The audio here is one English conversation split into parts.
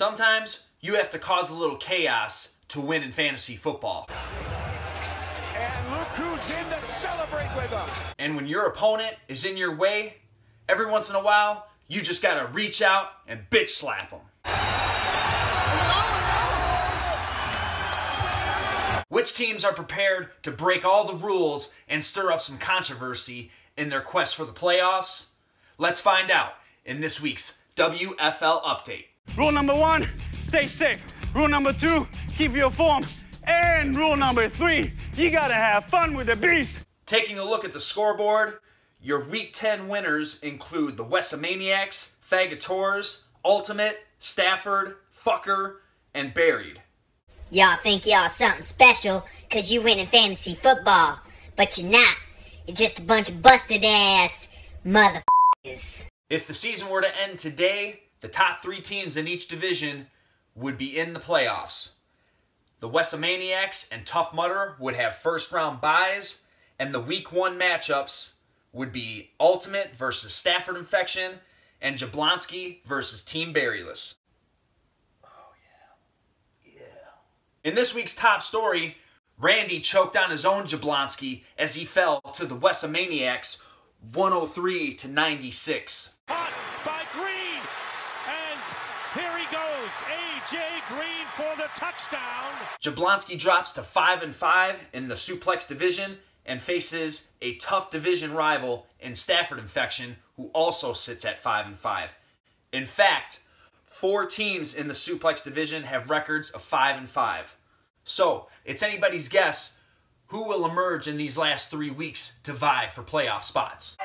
Sometimes you have to cause a little chaos to win in fantasy football. And look who's in to celebrate with them. And when your opponent is in your way, every once in a while, you just gotta reach out and bitch slap them. Which teams are prepared to break all the rules and stir up some controversy in their quest for the playoffs? Let's find out in this week's WFL Update. Rule number one, stay safe. Rule number two, keep your form. And rule number three, you gotta have fun with the beast. Taking a look at the scoreboard, your Week 10 winners include the Wesamaniacs, Fagators, Ultimate, Stafford, Fucker, and Buried. Y'all think y'all something special because you win in fantasy football, but you're not. You're just a bunch of busted ass motherfuckers. If the season were to end today, the top three teams in each division would be in the playoffs. The Wesamaniacs and Tough Mudder would have first round buys, and the week one matchups would be Ultimate versus Stafford Infection and Jablonski versus Team Barryless. Oh, in this week's top story, Randy choked on his own Jablonski as he fell to the Wesamaniacs 103 to 96. Hot by Green. And here he goes. A.J. Green for the touchdown. Jablonski drops to 5 and 5 in the suplex division and faces a tough division rival in Stafford Infection who also sits at 5 and 5. In fact, four teams in the suplex division have records of 5 and 5. So, it's anybody's guess who will emerge in these last 3 weeks to vie for playoff spots.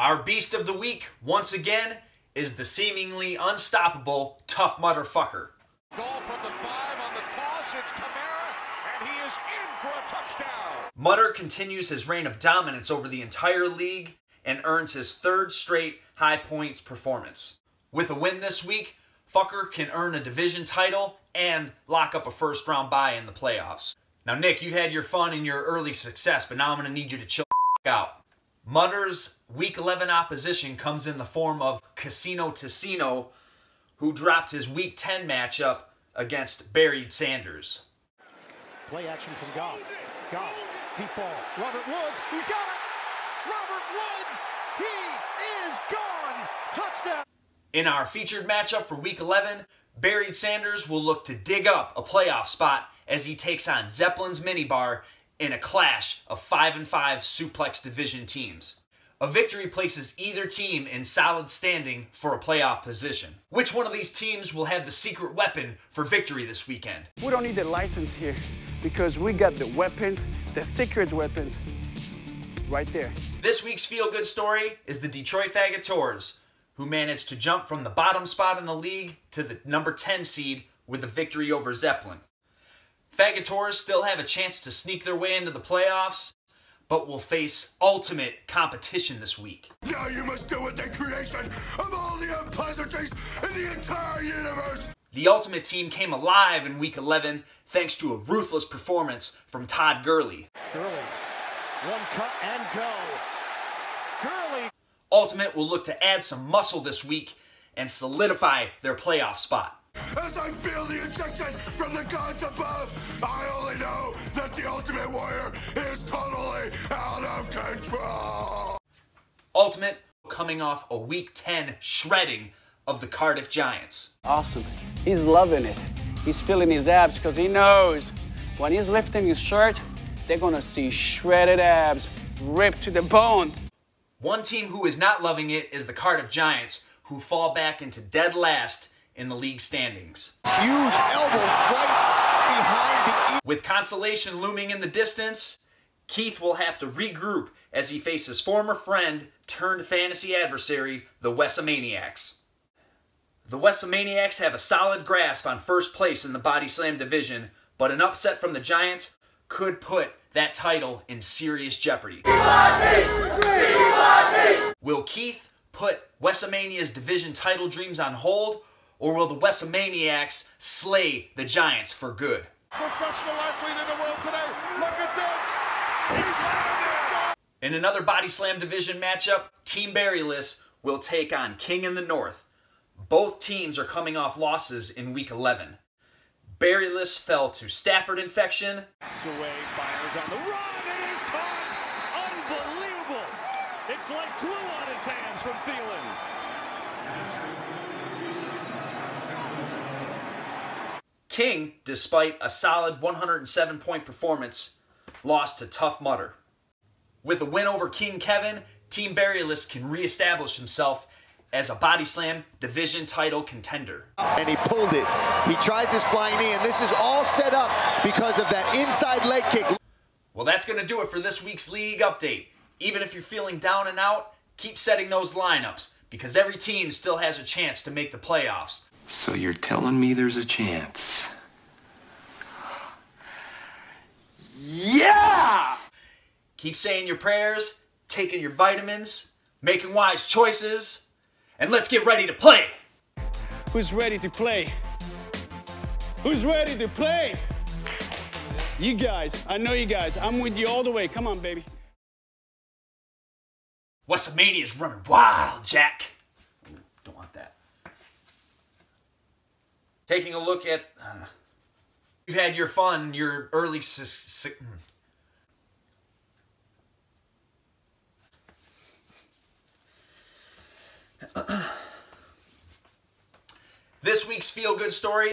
Our beast of the week, once again, is the seemingly unstoppable Tough Motherfucker. Goal from the five on the toss. It's Kamara, and he is in for a touchdown. Mudder continues his reign of dominance over the entire league and earns his third straight high points performance. With a win this week, Fucker can earn a division title and lock up a first round bye in the playoffs. Now, Nick, you had your fun and your early success, but now I'm going to need you to chill out. Mudder's Week 11 opposition comes in the form of Casino Teceno, who dropped his Week 10 matchup against Buried Sanders. Play action from Goff. Goff, deep ball. Robert Woods, he's got it. Robert Woods, he is gone. Touchdown. In our featured matchup for Week 11, Buried Sanders will look to dig up a playoff spot as he takes on Zeppelin's Minibar in a clash of 5 and 5 suplex division teams. A victory places either team in solid standing for a playoff position. Which one of these teams will have the secret weapon for victory this weekend? We don't need the license here because we got the weapons, the secret weapons, right there. This week's feel good story is the Detroit Fagators, who managed to jump from the bottom spot in the league to the number 10 seed with a victory over Zeppelin. Fagators still have a chance to sneak their way into the playoffs, but will face ultimate competition this week. Now you must deal with the creation of all the unpleasantries in the entire universe! The Ultimate Team came alive in Week 11 thanks to a ruthless performance from Todd Gurley. Gurley, one cut and go. Gurley, Ultimate will look to add some muscle this week and solidify their playoff spot. As I feel the injection from the gods above, I only know that the Ultimate Warrior is totally out of control! Ultimate coming off a Week 10 shredding of the Cardiff Giants. Awesome. He's loving it. He's feeling his abs because he knows when he's lifting his shirt, they're gonna see shredded abs ripped to the bone. One team who is not loving it is the Cardiff Giants, who fall back into dead last in the league standings. huge elbow right behind the With consolation looming in the distance, Keith will have to regroup as he faces former friend turned fantasy adversary, the Wesamaniacs. The Wesamaniacs have a solid grasp on first place in the Body Slam division, but an upset from the Giants could put that title in serious jeopardy. Will Keith put Wesamania's division title dreams on hold, or will the Wesamaniacs slay the Giants for good? professional athlete in the world today. Look at this. He's In another Body Slam division matchup, Team Barryless will take on King in the North. Both teams are coming off losses in week 11. Barryless fell to Stafford infection. Away, fires on the run, it is caught! Unbelievable! It's like glue on his hands from Thielen. King, despite a solid 107 point performance, lost to Tough Mudder. With a win over King Kevin, Team Barryless can reestablish himself as a Body Slam division title contender. And he pulled it. He tries his flying knee, and this is all set up because of that inside leg kick. Well, that's going to do it for this week's league update. Even if you're feeling down and out, keep setting those lineups because every team still has a chance to make the playoffs. So you're telling me there's a chance? Keep saying your prayers, taking your vitamins, making wise choices, and let's get ready to play. Who's ready to play? Who's ready to play? You guys, I know you guys. I'm with you all the way. Come on, baby. Wesamania is running wild, Jack. Don't want that. Taking a look at. Uh, you've had your fun, your early. This week's feel good story